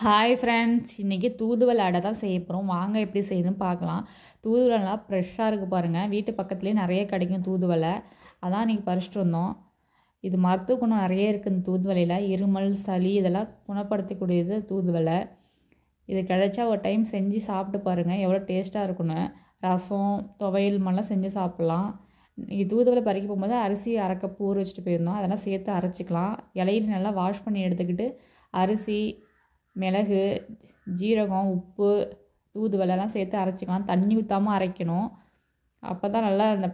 Hi friends இன்றைக்கி தூதுவளை அடை தான் செய்ய போகிறோம் வாங்க எப்படி செய்யுதுன்னு பார்க்கலாம். தூதுவளைலாம் ஃப்ரெஷ்ஷாக இருக்குது பாருங்கள் வீட்டு பக்கத்துலேயே நிறைய கிடைக்கும் தூதுவளை. அதான் இன்றைக்கி பறிச்சிட்டு வந்தோம். இது மருத்துவ குணம் நிறைய இருக்குது இந்த தூதுவலையில் இருமல் சளி இதெல்லாம் குணப்படுத்தக்கூடியது தூதுவலை இது கிடைச்சா ஒரு டைம் செஞ்சு சாப்பிட்டு பாருங்கள் எவ்வளோ டேஸ்ட்டாக இருக்குன்னு ரசம் துவையல் மாதிரிலாம் செஞ்சு சாப்பிட்லாம். இது தூதுவளை பறிக்க போகும்போது அரிசி அரைக்க பூர் வச்சுட்டு போயிருந்தோம். அதெல்லாம் சேர்த்து அரைச்சிக்கலாம். இலையில நல்லா வாஷ் பண்ணி எடுத்துக்கிட்டு அரிசி மிளகு ஜீரகம் உப்பு தூதுவளைலாம் சேர்த்து அரைச்சிக்கலாம். தண்ணி ஊற்றாமல் அரைக்கணும். அப்போ தான் நல்லா அந்த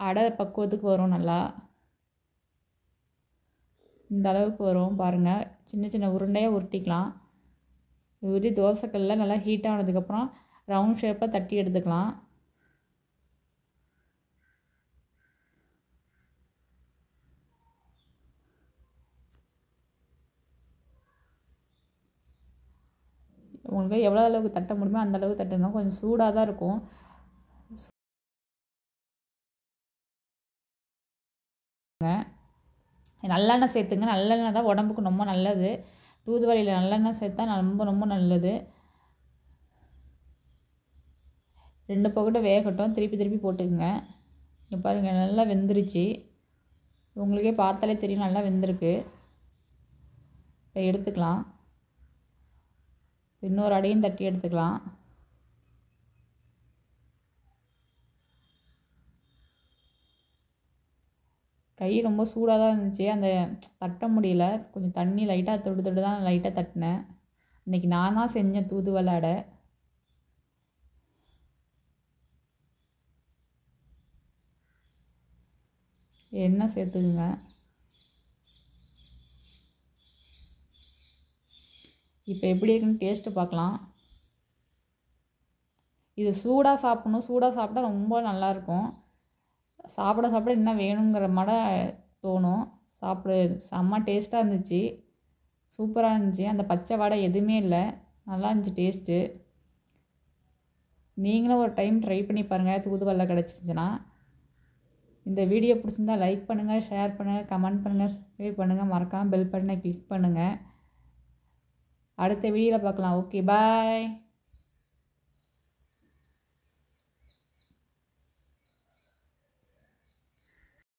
அடை பக்குவத்துக்கு வரும் நல்லா. இந்த அளவுக்கு வரும் பாருங்கள் சின்ன சின்ன உருண்டையாக உருட்டிக்கலாம். உருட்டி தோசைக்கல்லில் நல்லா ஹீட் ஆனதுக்கப்புறம் ரவுண்ட் ஷேப்பாக தட்டி எடுத்துக்கலாம். உங்களுக்கு எவ்வளோ அளவுக்கு தட்ட முடியுமோ அந்த அளவுக்கு தட்டுங்க. கொஞ்சம் சூடாக தான் இருக்கும். நல்லெண்ணெய் சேர்த்துங்க. நல்லெண்ணெய் தான் உடம்புக்கு ரொம்ப நல்லது. தூதுவளையில் நல்லெண்ணெய் சேர்த்தா ரொம்ப ரொம்ப நல்லது. ரெண்டு பக்கட்டும் வேகட்டும். திருப்பி திருப்பி போட்டுக்குங்க. இங்கே பாருங்கள் நல்லா வெந்துருச்சு. உங்களுக்கே பார்த்தாலே தெரியும் நல்லா வெந்திருக்கு. இப்போ எடுத்துக்கலாம். இன்னொரு அடையும் தட்டி எடுத்துக்கலாம். கை ரொம்ப சூடாக தான் இருந்துச்சு. அந்த தட்ட முடியல. கொஞ்சம் தண்ணி லைட்டாக தொட்டு தொட்டு தான் லைட்டாக தட்டினேன். இன்றைக்கி நான் தான் செஞ்சேன் தூதுவளை அடை. எண்ணெய் சேர்த்துக்குங்க. இப்போ எப்படி இருக்குன்னு டேஸ்ட்டு பார்க்கலாம். இது சூடாக சாப்பிட்ணும். சூடாக சாப்பிட்டா ரொம்ப நல்லாயிருக்கும். சாப்பிட சாப்பிட என்ன வேணுங்கிற மாதிரி தோணும். சாப்பிட செம்ம டேஸ்ட்டாக இருந்துச்சு. சூப்பராக இருந்துச்சு. அந்த பச்சை வடை எதுவுமே இல்லை. நல்லா இருந்துச்சு டேஸ்ட்டு நீங்களும் ஒரு டைம் ட்ரை பண்ணி பாருங்கள் தூதுவல்ல கிடச்சிச்சின்னா. இந்த வீடியோ பிடிச்சிருந்தா லைக் பண்ணுங்கள் ஷேர் பண்ணுங்கள் கமெண்ட் பண்ணுங்கள் சப்ஸ்கிரைப் பண்ணுங்கள் மறக்காமல் பெல் பட்டனை கிளிக் பண்ணுங்கள் அடுத்த வீடியோவில் பார்க்கலாம். Okay bye